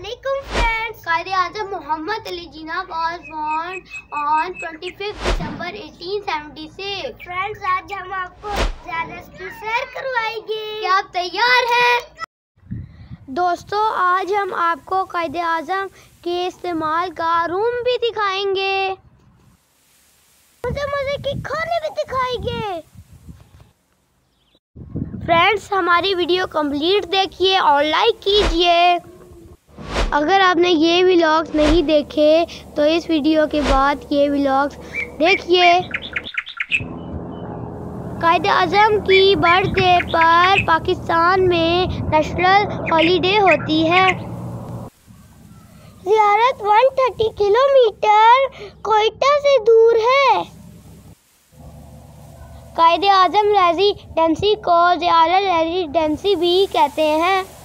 Assalamualaikum, friends. Qaid Azam Muhammad Ali Jinnah was born on 25th December 1876. Friends आज हम आपको ज़्यादा की करवाएँगे क्या आप तैयार हैं दोस्तों आज हम आपको कायद आज़म के इस्तेमाल का रूम भी दिखाएँगे मज़े मज़े के खाने भी दिखाएँगे फ्रेंड्स हमारी वीडियो कंप्लीट देखिए और लाइक कीजिए अगर आपने ये व्लॉग्स नहीं देखे तो इस वीडियो के बाद ये व्लॉग्स देखिए। कायद अजम की बर्थडे पर पाकिस्तान में नेशनल हॉलीडे होती है। जियारत 130 किलोमीटर कोयटा से दूर है। कायद आज़म रेजिडेंसी को जियारा रेजिडेंसी भी कहते हैं।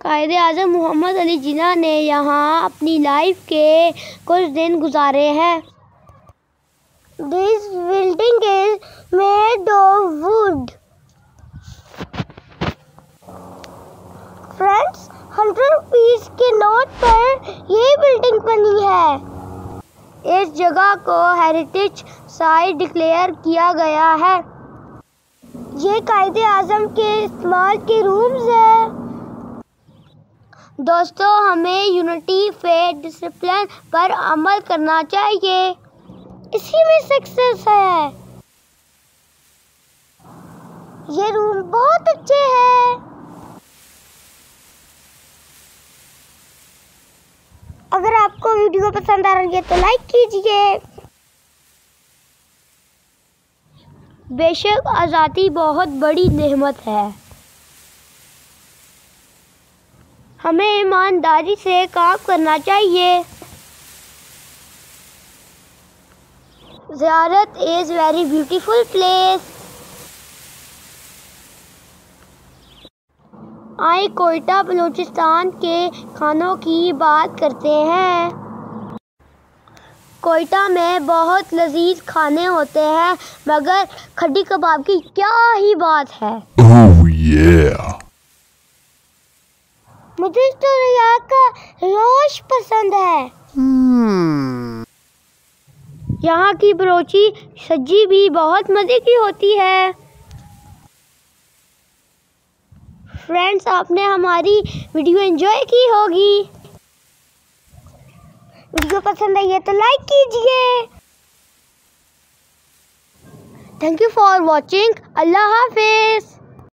कायद अजम मोहम्मद अली जिना ने यहाँ अपनी लाइफ के कुछ दिन गुजारे हैं। This building is made of wood friends hundred rupees के नोट पर ये बिल्डिंग बनी है। इस जगह को हेरिटेज साइट डिक्लेयर किया गया है। ये कायदे आज़म के इस्तेमाल के रूम्स हैं। दोस्तों, हमें यूनिटी फेथ डिसिप्लिन पर अमल करना चाहिए। इसी में सक्सेस है। ये रूम बहुत अच्छे हैं। अगर आपको वीडियो पसंद आ रही है तो लाइक कीजिए। बेशक आज़ादी बहुत बड़ी नेमत है। हमें ईमानदारी से काम करना चाहिए। ज़ियारत इज़ वेरी ब्यूटीफुल प्लेस आए कोयटा बलूचिस्तान के खानों की बात करते हैं। कोयटा में बहुत लजीज खाने होते हैं मगर खड्डी कबाब की क्या ही बात है। Oh, yeah. मुझे तो यहाँ का रोश पसंद है। hmm. यहाँ की बरोची सब्ज़ी भी बहुत मज़े की होती है। फ्रेंड्स आपने हमारी वीडियो एंजॉय की होगी। वीडियो पसंद आई है तो लाइक कीजिए। थैंक यू फॉर वॉचिंग अल्लाह हाफिज़।